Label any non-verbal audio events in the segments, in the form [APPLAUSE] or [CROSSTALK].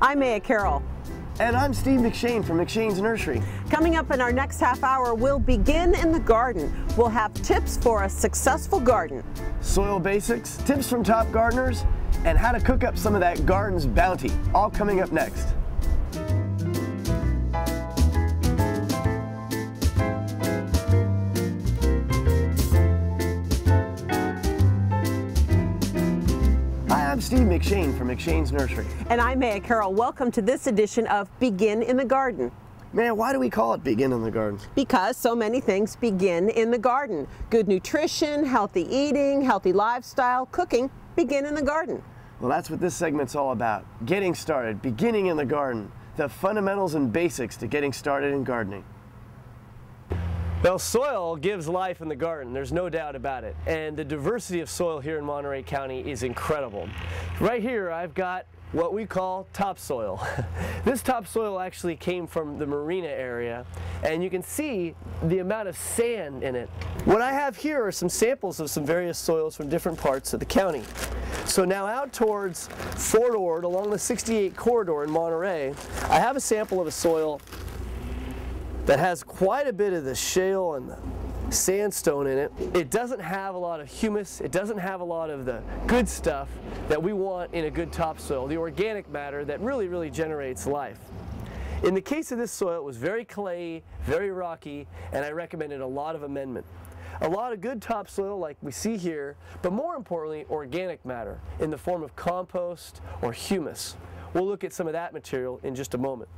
I'm Maia Carroll. And I'm Steve McShane from McShane's Nursery. Coming up in our next half hour, we'll begin in the garden. We'll have tips for a successful garden. Soil basics, tips from top gardeners, and how to cook up some of that garden's bounty. All coming up next. I'm Steve McShane from McShane's Nursery. And I'm Maia Carroll. Welcome to this edition of Begin in the Garden. Man, why do we call it Begin in the Garden? Because so many things begin in the garden. Good nutrition, healthy eating, healthy lifestyle, cooking begin in the garden. Well, that's what this segment's all about. Getting started, beginning in the garden, the fundamentals and basics to getting started in gardening. Well, soil gives life in the garden, there's no doubt about it. And the diversity of soil here in Monterey County is incredible. Right here, I've got what we call topsoil. [LAUGHS] this topsoil actually came from the marina area, and you can see the amount of sand in it. What I have here are some samples of some various soils from different parts of the county. So now out towards Fort Ord, along the 68 corridor in Monterey, I have a sample of a soil that has quite a bit of the shale and the sandstone in it. It doesn't have a lot of humus, it doesn't have a lot of the good stuff that we want in a good topsoil, the organic matter that really, really generates life. In the case of this soil, it was very clayey, very rocky, and I recommended a lot of amendment. A lot of good topsoil like we see here, but more importantly, organic matter in the form of compost or humus. We'll look at some of that material in just a moment.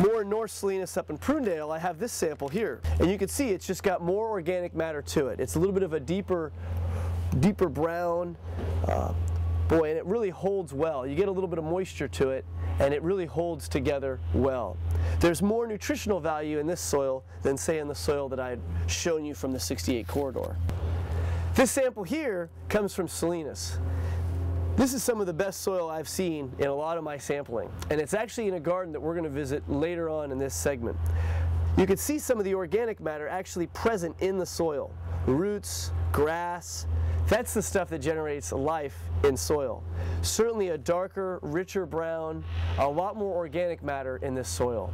More North Salinas up in Prunedale, I have this sample here. And you can see it's just got more organic matter to it. It's a little bit of a deeper, deeper brown. Uh, boy, and it really holds well. You get a little bit of moisture to it, and it really holds together well. There's more nutritional value in this soil than say in the soil that I had shown you from the 68 corridor. This sample here comes from Salinas. This is some of the best soil I've seen in a lot of my sampling, and it's actually in a garden that we're going to visit later on in this segment. You can see some of the organic matter actually present in the soil. Roots, grass, that's the stuff that generates life in soil. Certainly a darker, richer brown, a lot more organic matter in this soil.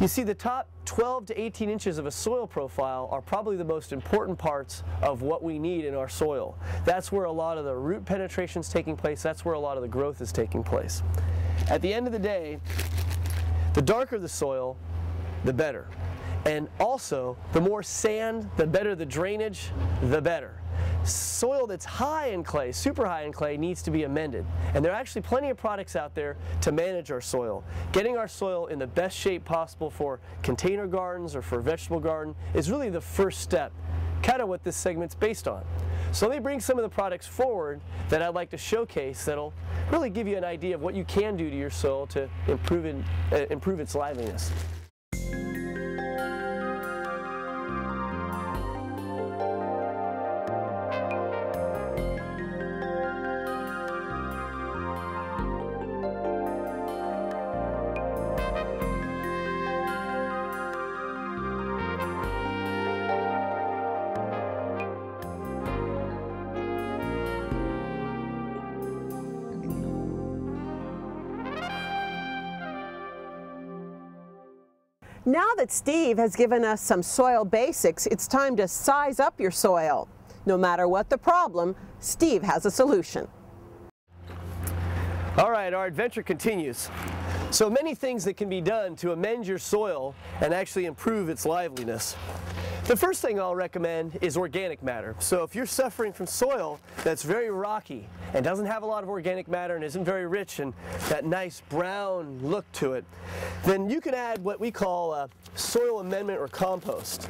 You see the top 12 to 18 inches of a soil profile are probably the most important parts of what we need in our soil. That's where a lot of the root penetration is taking place, that's where a lot of the growth is taking place. At the end of the day, the darker the soil, the better. And also, the more sand, the better the drainage, the better soil that's high in clay, super high in clay, needs to be amended. And there are actually plenty of products out there to manage our soil. Getting our soil in the best shape possible for container gardens or for vegetable garden is really the first step, kind of what this segment's based on. So let me bring some of the products forward that I'd like to showcase that'll really give you an idea of what you can do to your soil to improve, uh, improve its liveliness. Now that Steve has given us some soil basics, it's time to size up your soil. No matter what the problem, Steve has a solution. All right, our adventure continues. So many things that can be done to amend your soil and actually improve its liveliness. The first thing I'll recommend is organic matter. So if you're suffering from soil that's very rocky and doesn't have a lot of organic matter and isn't very rich and that nice brown look to it, then you can add what we call a soil amendment or compost.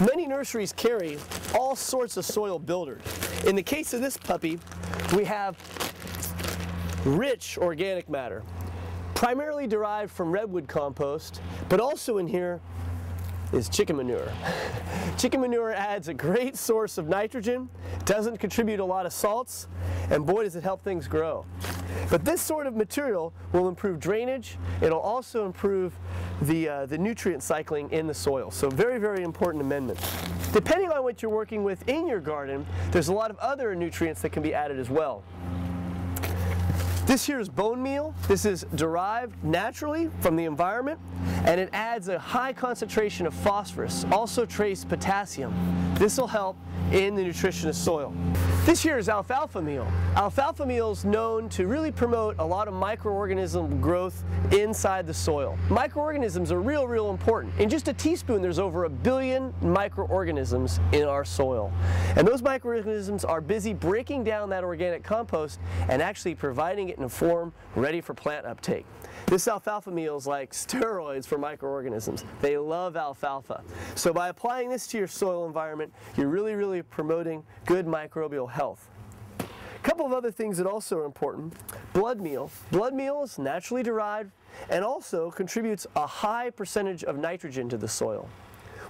Many nurseries carry all sorts of soil builders. In the case of this puppy, we have rich organic matter, primarily derived from redwood compost, but also in here is chicken manure. [LAUGHS] chicken manure adds a great source of nitrogen, doesn't contribute a lot of salts, and boy does it help things grow. But this sort of material will improve drainage, it'll also improve the, uh, the nutrient cycling in the soil. So very, very important amendment. Depending on what you're working with in your garden, there's a lot of other nutrients that can be added as well. This here is bone meal. This is derived naturally from the environment and it adds a high concentration of phosphorus, also trace potassium. This will help in the nutrition of soil. This here is alfalfa meal. Alfalfa meal is known to really promote a lot of microorganism growth inside the soil. Microorganisms are real, real important. In just a teaspoon, there's over a billion microorganisms in our soil. And those microorganisms are busy breaking down that organic compost and actually providing it in a form ready for plant uptake. This alfalfa meal is like steroids for microorganisms. They love alfalfa. So by applying this to your soil environment, you're really, really promoting good microbial health. A couple of other things that also are important. Blood meal. Blood meal is naturally derived and also contributes a high percentage of nitrogen to the soil.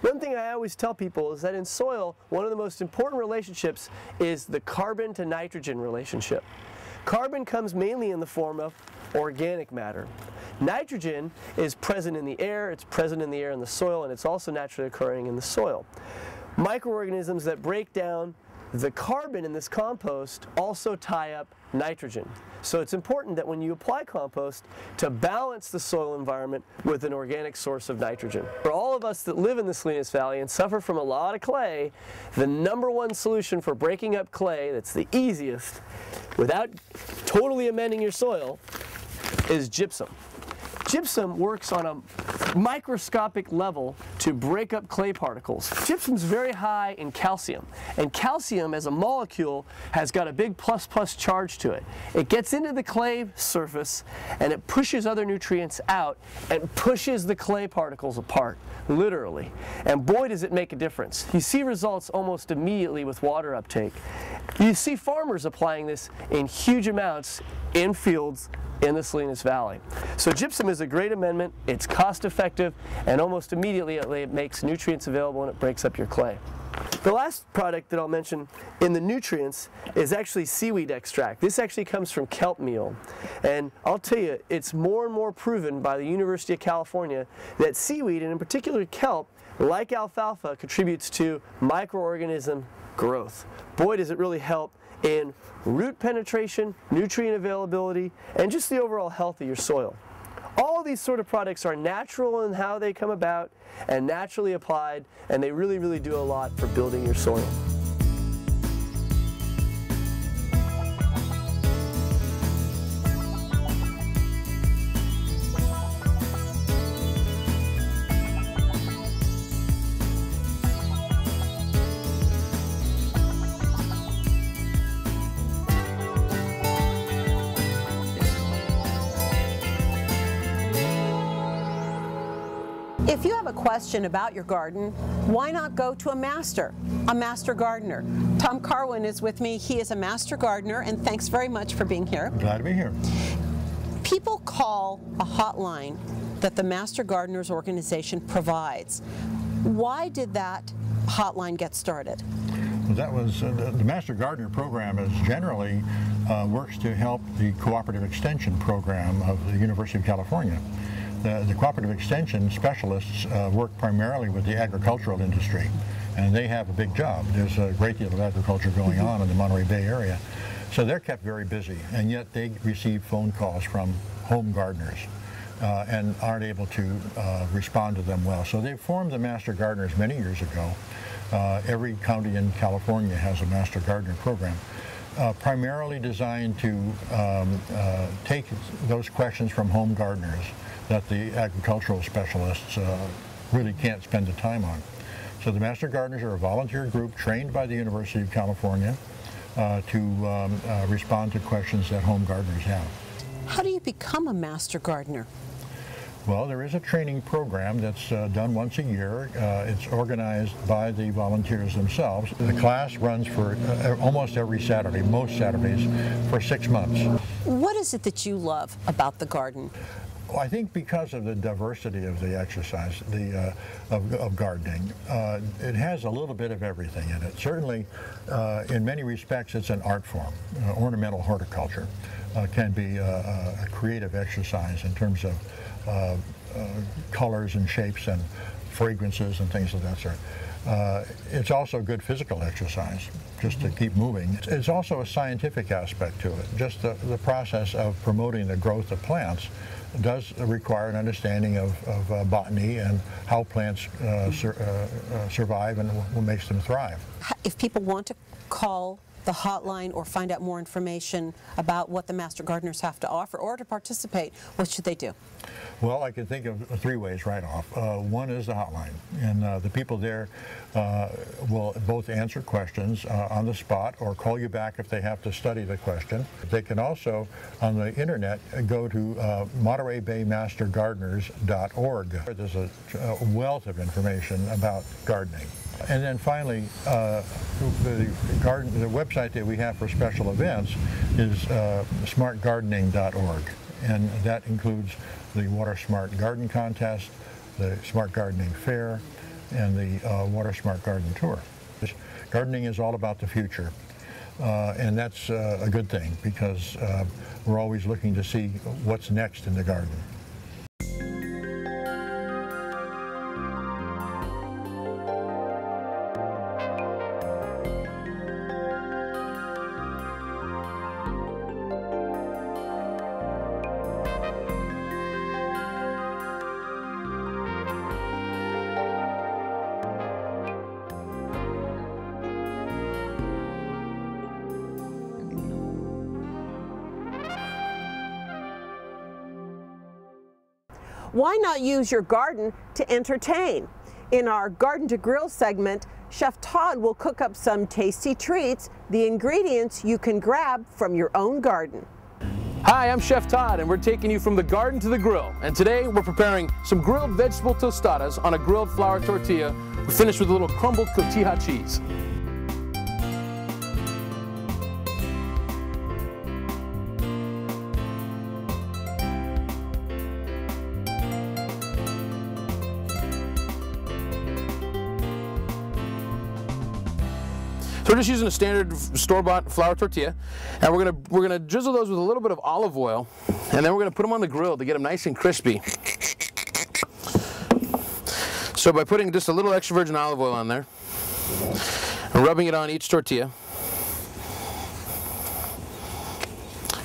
One thing I always tell people is that in soil, one of the most important relationships is the carbon to nitrogen relationship. Carbon comes mainly in the form of organic matter. Nitrogen is present in the air, it's present in the air in the soil, and it's also naturally occurring in the soil. Microorganisms that break down the carbon in this compost also tie up nitrogen. So it's important that when you apply compost to balance the soil environment with an organic source of nitrogen. For all of us that live in the Salinas Valley and suffer from a lot of clay, the number one solution for breaking up clay that's the easiest without totally amending your soil is gypsum. Gypsum works on a microscopic level to break up clay particles. Gypsum's very high in calcium, and calcium as a molecule has got a big plus plus charge to it. It gets into the clay surface and it pushes other nutrients out and pushes the clay particles apart, literally. And boy does it make a difference. You see results almost immediately with water uptake. You see farmers applying this in huge amounts in fields in the Salinas Valley. So gypsum is a great amendment, it's cost effective, and almost immediately it makes nutrients available and it breaks up your clay. The last product that I'll mention in the nutrients is actually seaweed extract. This actually comes from kelp meal. And I'll tell you, it's more and more proven by the University of California that seaweed, and in particular kelp, like alfalfa, contributes to microorganism growth. Boy, does it really help in root penetration, nutrient availability, and just the overall health of your soil. All these sort of products are natural in how they come about and naturally applied, and they really, really do a lot for building your soil. If you have a question about your garden, why not go to a master, a master gardener? Tom Karwin is with me. He is a master gardener, and thanks very much for being here. Glad to be here. People call a hotline that the Master Gardeners Organization provides. Why did that hotline get started? That was uh, the, the Master Gardener program is generally uh, works to help the cooperative extension program of the University of California. The, the cooperative extension specialists uh, work primarily with the agricultural industry, and they have a big job. There's a great deal of agriculture going on in the Monterey Bay area. So they're kept very busy, and yet they receive phone calls from home gardeners. Uh, and aren't able to uh, respond to them well. So they formed the Master Gardeners many years ago. Uh, every county in California has a Master Gardener program. Uh, primarily designed to um, uh, take those questions from home gardeners that the agricultural specialists uh, really can't spend the time on. So the Master Gardeners are a volunteer group trained by the University of California uh, to um, uh, respond to questions that home gardeners have. How do you become a master gardener? Well, there is a training program that's uh, done once a year. Uh, it's organized by the volunteers themselves. The class runs for uh, almost every Saturday, most Saturdays, for six months. What is it that you love about the garden? Well, I think because of the diversity of the exercise, the uh, of, of, gardening, uh, it has a little bit of everything in it. Certainly, uh, in many respects, it's an art form. Uh, ornamental horticulture uh, can be a, a, creative exercise in terms of uh, colors and shapes and fragrances and things of that sort. Uh, it's also good physical exercise, just to keep moving. It's also a scientific aspect to it. Just the, the process of promoting the growth of plants does require an understanding of, of uh, botany and how plants uh, sur uh, uh, survive and what makes them thrive. If people want to call the hotline or find out more information about what the Master Gardeners have to offer or to participate, what should they do? Well, I can think of three ways right off. Uh, one is the hotline, and uh, the people there uh, will both answer questions uh, on the spot or call you back if they have to study the question. They can also, on the internet, go to uh, MontereyBayMasterGardeners.org. There's a, a wealth of information about gardening. And then finally, uh, the garden, the website that we have for special events is uh, smartgardening.org, and that includes the Water Smart Garden Contest, the Smart Gardening Fair, and the uh, Water Smart Garden Tour. Gardening is all about the future. Uh, and that's uh, a good thing because uh, we're always looking to see what's next in the garden. Why not use your garden to entertain? In our Garden to Grill segment, Chef Todd will cook up some tasty treats, the ingredients you can grab from your own garden. Hi, I'm Chef Todd, and we're taking you from the garden to the grill. And today we're preparing some grilled vegetable tostadas on a grilled flour tortilla. We finished with a little crumbled cotija cheese. Just using a standard store-bought flour tortilla, and we're gonna we're gonna drizzle those with a little bit of olive oil, and then we're gonna put them on the grill to get them nice and crispy. So by putting just a little extra virgin olive oil on there, and rubbing it on each tortilla,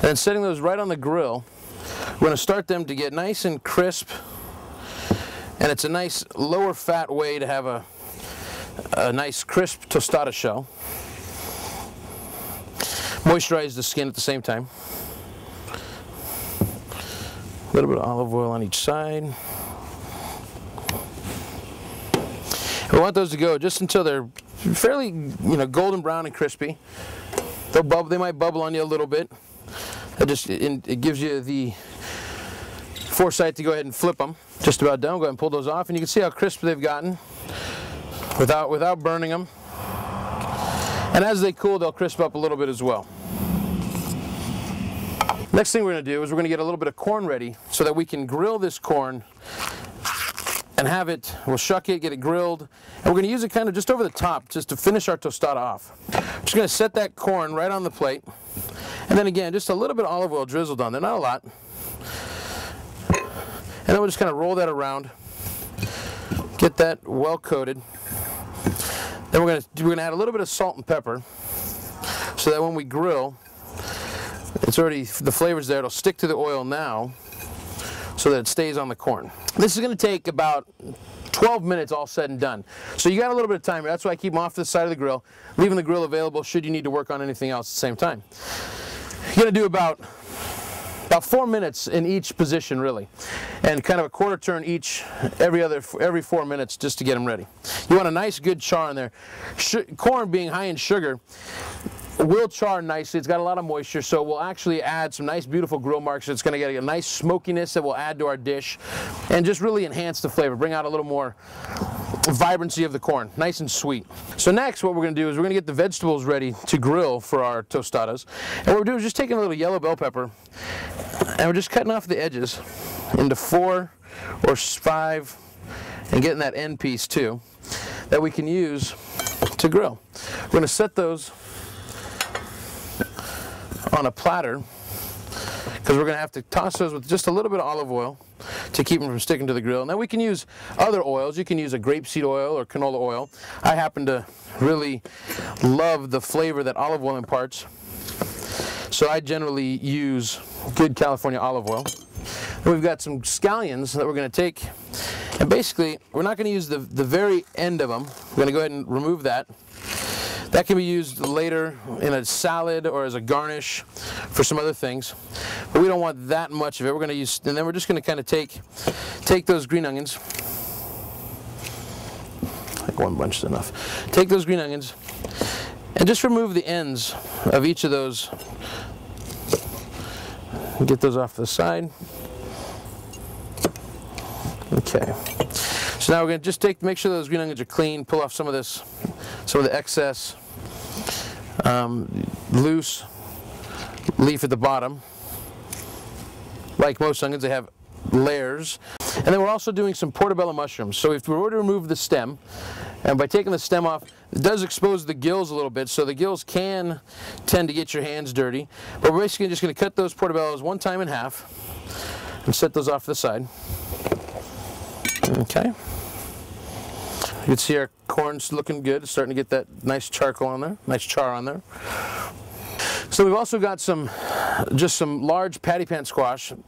and setting those right on the grill, we're gonna start them to get nice and crisp, and it's a nice lower fat way to have a a nice crisp tostada shell. Moisturize the skin at the same time. A little bit of olive oil on each side. We want those to go just until they're fairly, you know, golden brown and crispy. They'll bubble, they might bubble on you a little bit. It just it, it gives you the foresight to go ahead and flip them. Just about done. Go ahead and pull those off, and you can see how crisp they've gotten without, without burning them. And as they cool, they'll crisp up a little bit as well. Next thing we're going to do is we're going to get a little bit of corn ready so that we can grill this corn and have it, we'll shuck it, get it grilled, and we're going to use it kind of just over the top just to finish our tostada off. Just going to set that corn right on the plate, and then again, just a little bit of olive oil drizzled on there, not a lot. And then we'll just kind of roll that around, get that well coated. Then we're going to we're to add a little bit of salt and pepper so that when we grill, it's already the flavors there. It'll stick to the oil now so that it stays on the corn. This is going to take about 12 minutes all said and done. So you got a little bit of time. That's why I keep them off to the side of the grill, leaving the grill available should you need to work on anything else at the same time. You're going to do about about four minutes in each position really and kind of a quarter turn each every other every four minutes just to get them ready you want a nice good char in there Sh corn being high in sugar will char nicely. It's got a lot of moisture, so we'll actually add some nice, beautiful grill marks. It's going to get a nice smokiness that will add to our dish and just really enhance the flavor, bring out a little more vibrancy of the corn, nice and sweet. So next, what we're going to do is we're going to get the vegetables ready to grill for our tostadas. And what we're doing is just taking a little yellow bell pepper and we're just cutting off the edges into four or five and getting that end piece too that we can use to grill. We're going to set those on a platter, because we're going to have to toss those with just a little bit of olive oil to keep them from sticking to the grill. Now we can use other oils. You can use a grapeseed oil or canola oil. I happen to really love the flavor that olive oil imparts. So I generally use good California olive oil. And we've got some scallions that we're going to take and basically we're not going to use the, the very end of them. We're going to go ahead and remove that. That can be used later in a salad or as a garnish for some other things. But we don't want that much of it. We're going to use, and then we're just going to kind of take, take those green onions. Like one bunch is enough. Take those green onions and just remove the ends of each of those. Get those off the side. Okay. So now we're going to just take, make sure those green onions are clean, pull off some of this, some of the excess um, loose leaf at the bottom. Like most onions, they have layers. And then we're also doing some portobello mushrooms. So if we were to remove the stem, and by taking the stem off, it does expose the gills a little bit, so the gills can tend to get your hands dirty. But we're basically just going to cut those portobellos one time in half and set those off to the side. Okay. You can see our corn's looking good. It's starting to get that nice charcoal on there, nice char on there. So we've also got some, just some large patty pan squash. And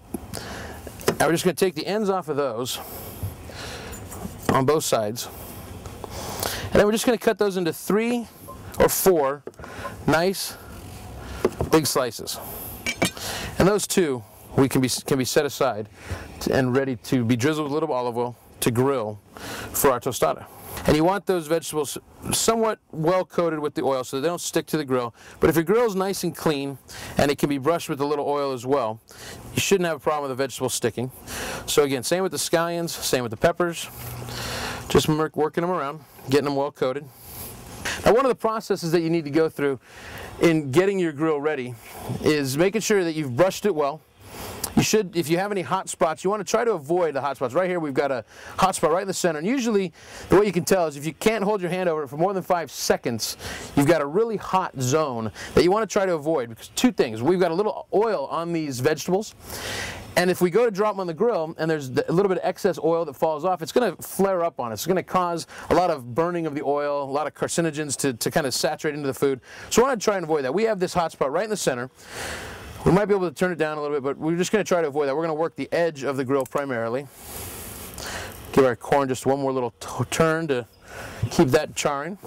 we're just going to take the ends off of those on both sides. And then we're just going to cut those into three or four nice big slices. And those two we can be, can be set aside and ready to be drizzled with a little olive oil to grill for our tostada. And you want those vegetables somewhat well coated with the oil so they don't stick to the grill. But if your grill is nice and clean and it can be brushed with a little oil as well, you shouldn't have a problem with the vegetables sticking. So again, same with the scallions, same with the peppers. Just working them around, getting them well coated. Now one of the processes that you need to go through in getting your grill ready is making sure that you've brushed it well, you should, if you have any hot spots, you want to try to avoid the hot spots. Right here we've got a hot spot right in the center. And usually the way you can tell is if you can't hold your hand over it for more than five seconds, you've got a really hot zone that you want to try to avoid. Because two things, we've got a little oil on these vegetables. And if we go to drop them on the grill and there's a little bit of excess oil that falls off, it's going to flare up on us. It's going to cause a lot of burning of the oil, a lot of carcinogens to, to kind of saturate into the food. So I want to try and avoid that. We have this hot spot right in the center. We might be able to turn it down a little bit, but we're just going to try to avoid that. We're going to work the edge of the grill primarily. Give our corn just one more little turn to keep that charring.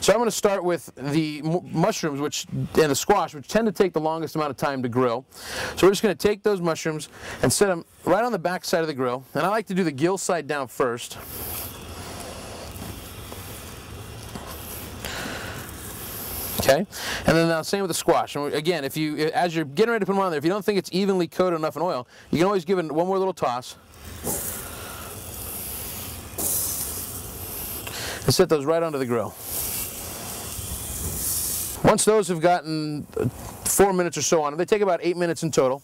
So I'm going to start with the mushrooms which and the squash, which tend to take the longest amount of time to grill. So we're just going to take those mushrooms and set them right on the back side of the grill. And I like to do the gill side down first. Okay, and then now same with the squash. And again, if you, as you're getting ready to put them on there, if you don't think it's evenly coated enough in oil, you can always give it one more little toss. And set those right onto the grill. Once those have gotten uh, four minutes or so on they take about eight minutes in total.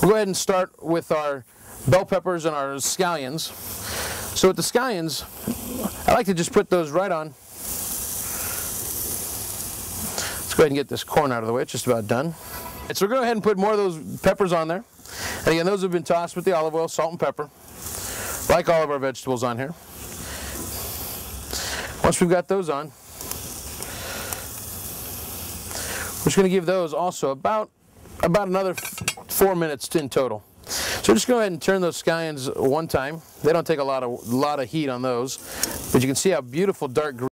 We'll go ahead and start with our bell peppers and our scallions. So with the scallions, I like to just put those right on go ahead and get this corn out of the way. It's just about done. Right, so we're going to go ahead and put more of those peppers on there. And again, those have been tossed with the olive oil, salt and pepper, like all of our vegetables on here. Once we've got those on, we're just going to give those also about, about another four minutes in total. So just go ahead and turn those scallions one time. They don't take a lot of, lot of heat on those, but you can see how beautiful dark green